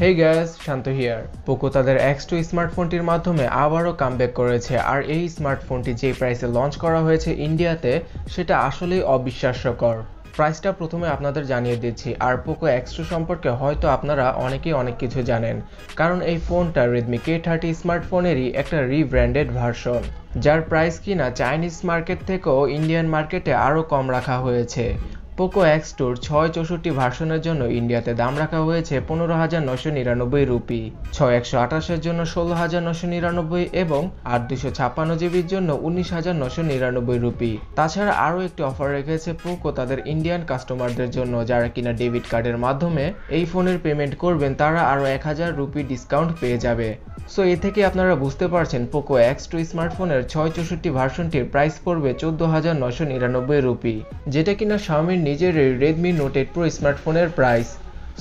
Hey guys Shanto here Poco তাদের X two স্মার্টফোনটির মাধ্যমে আবারও কামব্যাক করেছে। আর এই স্মার্টফোনটি যে প্রাইসে লঞ্চ করা হয়েছে ইন্ডিয়াতে সেটা আসলেই অবিশ্বাস্যকর। প্রাইসটা প্রথমে আপনাদের জানিয়ে দিচ্ছি। আর পোকো এক্স টু সম্পর্কে হয়তো আপনারা অনেকেই অনেক কিছু জানেন। কারণ এই ফোনটা রেডমি কে থার্টি স্মার্টফোনেরই একটা রিব্র্যান্ডেড ভার্সন যার প্রাইস কিনা চাইনিজ মার্কেট থেকেও ইন্ডিয়ান মার্কেটে আরও কম রাখা হয়েছে। পোকো এক্স টুর ছয় চৌষট্টি ভার্সনের জন্য ইন্ডিয়াতে দাম রাখা হয়েছে পনেরো হাজার নশো নিরানব্বই রুপি। ছয় একশো আঠাশের জন্য ষোলো হাজার নশো নিরানব্বই এবং আট দুশো ছাপ্পান্ন জিবির জন্য উনিশ হাজার নশো নিরানব্বই রুপি। তাছাড়া আরও একটি অফার রেখেছে পোকো তাদের ইন্ডিয়ান কাস্টমারদের জন্য, যারা কিনা ডেবিট কার্ডের মাধ্যমে এই ফোনের পেমেন্ট করবেন, তারা আরও এক হাজার রুপি ডিসকাউন্ট পেয়ে যাবে। সো এ থেকে আপনারা বুঝতে পারছেন পোকো এক্স টু স্মার্টফোনের ছয় চৌষট্টি ভার্সনটির প্রাইস পড়বে চোদ্দ হাজার নশো নিরানব্বই রুপি যেটা কিনা শাওমির নিজের রেডমি নোট এইট প্রো স্মার্টফোনের প্রাইস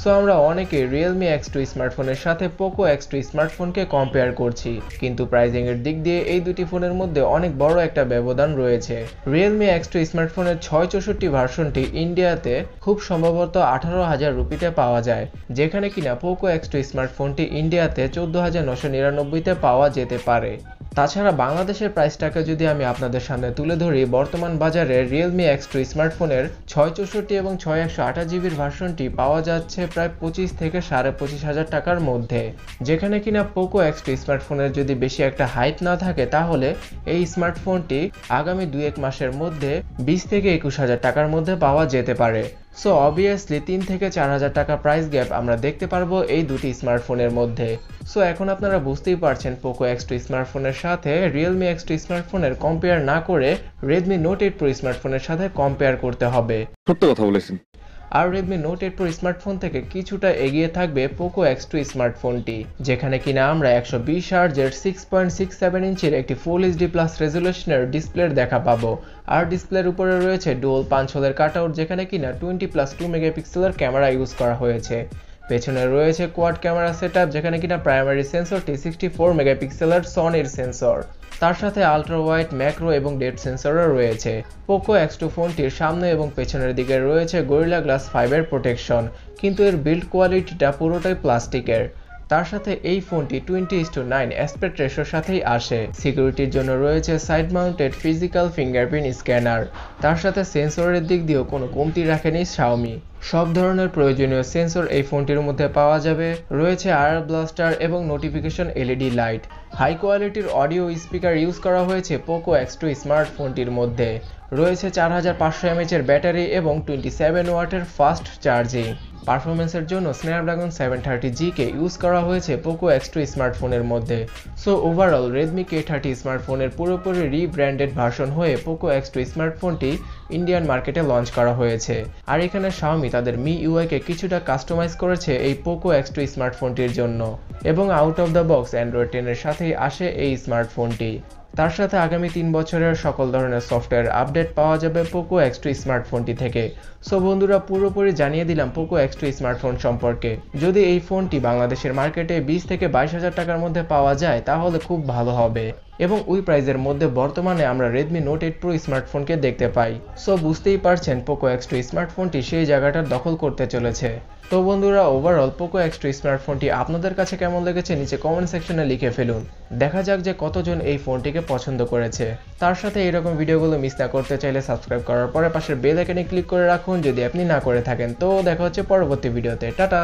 সো আমরা অনেকে রিয়েলমি এক্স টু স্মার্টফোনের সাথে পোকো এক্স টু স্মার্টফোনকে কম্পেয়ার করছি। কিন্তু প্রাইজিং এর দিক দিয়ে এই দুটি ফোনের মধ্যে অনেক বড় একটা ব্যবধান রয়েছে। রিয়েলমি এক্স টু স্মার্টফোনের ছয় চৌষট্টি ভার্সনটি ইন্ডিয়াতে খুব সম্ভবত আঠারো হাজার রুপিতে পাওয়া যায়। যেখানে কিনা পোকো এক্স টু স্মার্টফোনটি ইন্ডিয়াতে চোদ্দ হাজার নশো নিরানব্বইতে পাওয়া যেতে পারে। তাছাড়া বাংলাদেশের প্রাইসটাকে যদি আমি আপনাদের সামনে তুলে ধরি, বর্তমান বাজারে রিয়েলমি এক্স টু স্মার্টফোনের ছয় চৌষট্টি এবং ছয় একশো আঠাশ জিবির ভার্সনটি পাওয়া যাচ্ছে প্রায় পঁচিশ থেকে সাড়ে পঁচিশ হাজার টাকার মধ্যে। যেখানে কিনা পোকো এক্স টু স্মার্টফোনের যদি বেশি একটা হাইট না থাকে, তাহলে এই স্মার্টফোনটি আগামী দু এক মাসের মধ্যে বিশ থেকে একুশ হাজার টাকার মধ্যে পাওয়া যেতে পারে। সো অবভিয়াসলি তিন থেকে চার হাজার টাকা প্রাইস গ্যাপ আমরা দেখতে পারব এই দুটি স্মার্টফোনের মধ্যে। সো এখন আপনারা বুঝতেই পারছেন পোকো এক্স টু স্মার্টফোনের সাথে রিয়েলমি এক্স টু স্মার্টফোনের কম্পেয়ার না করে রেডমি নোট এইট প্রো স্মার্টফোনের সাথে কম্পেয়ার করতে হবে। সত্য কথা বলেছেন। আর Redmi Note eight Pro smartphone থেকে কিছুটা এগিয়ে থাকবে পোকো এক্স টু স্মার্টফোনটি যেখানে কিনা আমরা একশো বিশ আর্জের সিক্স পয়েন্ট সিক্স সেভেন ইঞ্চির একটি ফুল এইচডি প্লাস রেজুলেশনের ডিসপ্লের দেখা পাবো। আর ডিসপ্লের উপরে রয়েছে ডুয়াল পাঁচ হোলের কাট আউট যেখানে কিনা টোয়েন্টি প্লাস টু মেগাপিক্সেলের ক্যামেরা ইউজ করা হয়েছে। পেছনে রয়েছে কোয়াড ক্যামেরা সেট যেখানে কিনা প্রাইমারি সেন্সরটি সিক্সটি ফোর মেগাপিক্সেলের সনির সেন্সর তার সাথে আলট্রা ওয়াইড ম্যাক্রো এবং ডেট সেন্সরও রয়েছে। পোকো এক্স টু ফোনটির সামনে এবং পেছনের দিকে রয়েছে গরিলা গ্লাস ফাইভের প্রোটেকশন কিন্তু এর বিল্ড কোয়ালিটিটা পুরোটাই প্লাস্টিকের তার সাথে এই ফোনটি twenty is to nine aspect রেশোর সাথেই আসে। সিকিউরিটির জন্য রয়েছে side mounted physical fingerprint scanner তার সাথে সেন্সরের দিক দিয়েও কোনো কমতি রাখেনি শাওমি সব ধরনের প্রয়োজনীয় সেন্সর এই ফোনটির মধ্যে পাওয়া যাবে। রয়েছে আর ব্লাস্টার এবং নোটিফিকেশন এলইডি লাইট। হাই কোয়ালিটির অডিও স্পিকার ইউজ করা হয়েছে পোকো এক্স টু স্মার্টফোনটির মধ্যে। রয়েছে চার হাজার পাঁচশো এমএচের ব্যাটারি এবং টোয়েন্টি সেভেন ওয়াটের ফাস্ট চার্জিং। পারফরমেন্সের জন্য Snapdragon seven thirty G use করা হয়েছে পোকো এক্স টু স্মার্টফোনের মধ্যে। So, overall Redmi K thirty স্মার্টফোনের পুরোপুরি রিব্র্যান্ডেড ভার্সন হয়ে পোকো এক্স টু স্মার্টফোনটি ইন্ডিয়ান মার্কেটে লঞ্চ করা হয়েছে। আর এখানে শাওমি তাদের মি ইউআইকে কিছুটা কাস্টমাইজ করেছে এই পোকো এক্স টু স্মার্টফোনটির জন্য। এবং out of the box Android টেনের সাথেই আসে এই স্মার্টফোনটি তার সাথে আগামী তিন বছরের সকল ধরনের সফটওয়্যার আপডেট পাওয়া যাবে পোকো এক্স টু স্মার্টফোনটি থেকে। সো বন্ধুরা, পুরোপুরি জানিয়ে দিলাম পোকো এক্স টু স্মার্টফোন সম্পর্কে। যদি এই ফোনটি বাংলাদেশের মার্কেটে বিশ থেকে বাইশ হাজার টাকার মধ্যে পাওয়া যায়, তাহলে খুব ভালো হবে। এবং ওই প্রাইজের মধ্যে বর্তমানে আমরা রেডমি নোট এইট প্রো স্মার্টফোনকে দেখতে পাই। সো বুঝতেই পারছেন পোকো এক্স টু স্মার্টফোনটি সেই জায়গাটার দখল করতে চলেছে। তো বন্ধুরা ওভারঅল পোকো এক্স টু স্মার্টফোনটি আপনাদের কাছে কেমন লেগেছে নিচে কমেন্ট সেকশনে লিখে ফেলুন। দেখা যাক যে কতজন এই ফোনটিকে পছন্দ করেছে। তার সাথে এরকম ভিডিওগুলো মিস না করতে চাইলে সাবস্ক্রাইব করার পরে পাশের বেল আইকনে ক্লিক করে রাখুন যদি আপনি না করে থাকেন। তো দেখা হচ্ছে পরবর্তী ভিডিওতে। টাটা!